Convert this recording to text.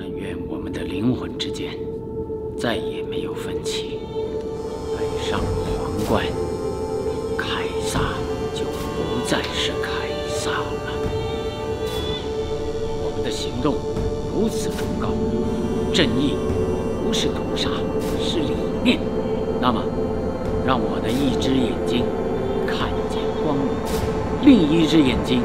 但愿我们的灵魂之间再也没有分歧。戴上皇冠，凯撒就不再是凯撒了。我们的行动如此崇高，正义不是屠杀，是理念。那么，让我的一只眼睛看见光明，另一只眼睛。